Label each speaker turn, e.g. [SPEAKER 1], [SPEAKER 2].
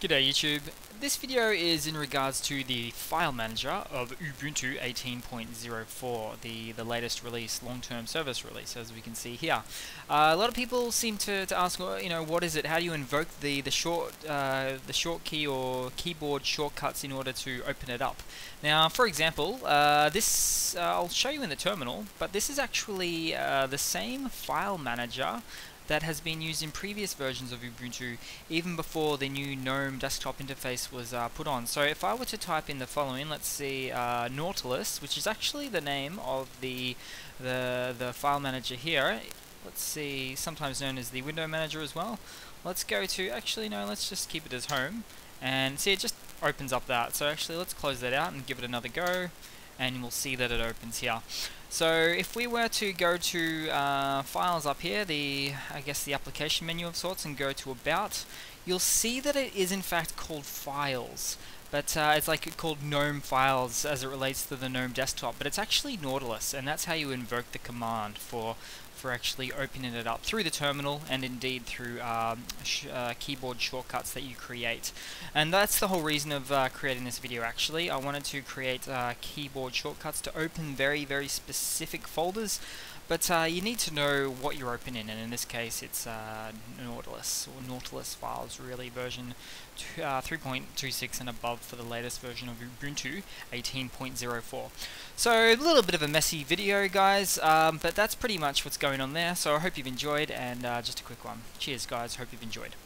[SPEAKER 1] G'day YouTube. This video is in regards to the file manager of Ubuntu 18.04, the, the latest release, long-term service release, as we can see here. Uh, a lot of people seem to, to ask, you know, what is it? How do you invoke the, the short uh, the short key or keyboard shortcuts in order to open it up? Now, for example, uh, this uh, I'll show you in the terminal, but this is actually uh, the same file manager that has been used in previous versions of Ubuntu even before the new GNOME desktop interface was uh, put on. So if I were to type in the following, let's see, uh, Nautilus, which is actually the name of the, the, the file manager here. Let's see, sometimes known as the window manager as well. Let's go to, actually no, let's just keep it as home. And see, it just opens up that. So actually, let's close that out and give it another go. And we'll see that it opens here. So if we were to go to uh, files up here, the I guess the application menu of sorts, and go to about, you'll see that it is in fact called files. But uh, it's like called GNOME files as it relates to the GNOME desktop, but it's actually Nautilus, and that's how you invoke the command for for actually opening it up through the terminal and indeed through um, sh uh, keyboard shortcuts that you create. And that's the whole reason of uh, creating this video actually. I wanted to create uh, keyboard shortcuts to open very, very specific folders but uh, you need to know what you're opening, and in this case it's uh, Nautilus, or Nautilus files really, version uh, 3.26 and above for the latest version of Ubuntu 18.04. So a little bit of a messy video guys, um, but that's pretty much what's going on there, so I hope you've enjoyed, and uh, just a quick one. Cheers guys, hope you've enjoyed.